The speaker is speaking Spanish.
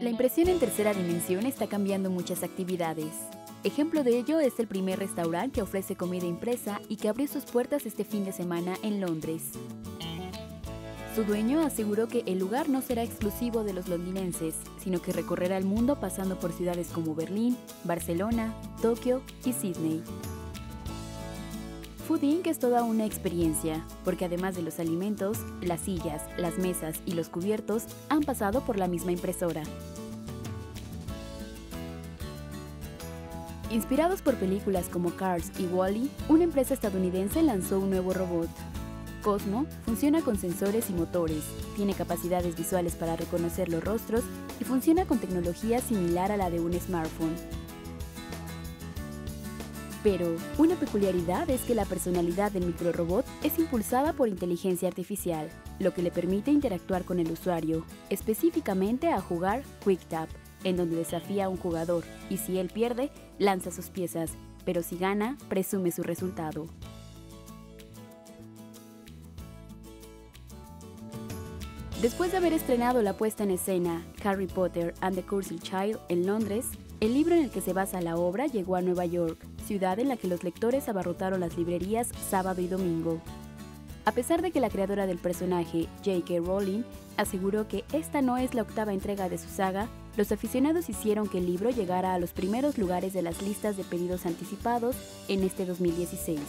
La impresión en tercera dimensión está cambiando muchas actividades. Ejemplo de ello es el primer restaurante que ofrece comida impresa y que abrió sus puertas este fin de semana en Londres. Su dueño aseguró que el lugar no será exclusivo de los londinenses, sino que recorrerá el mundo pasando por ciudades como Berlín, Barcelona, Tokio y Sydney. Food Inc. es toda una experiencia, porque además de los alimentos, las sillas, las mesas y los cubiertos han pasado por la misma impresora. Inspirados por películas como Cars y Wally, una empresa estadounidense lanzó un nuevo robot. Cosmo funciona con sensores y motores, tiene capacidades visuales para reconocer los rostros y funciona con tecnología similar a la de un smartphone. Pero una peculiaridad es que la personalidad del microrobot es impulsada por inteligencia artificial, lo que le permite interactuar con el usuario, específicamente a jugar Quick Tap, en donde desafía a un jugador y si él pierde, lanza sus piezas, pero si gana, presume su resultado. Después de haber estrenado la puesta en escena Harry Potter and the Cursed Child en Londres, el libro en el que se basa la obra llegó a Nueva York, ciudad en la que los lectores abarrotaron las librerías sábado y domingo. A pesar de que la creadora del personaje, J.K. Rowling, aseguró que esta no es la octava entrega de su saga, los aficionados hicieron que el libro llegara a los primeros lugares de las listas de pedidos anticipados en este 2016.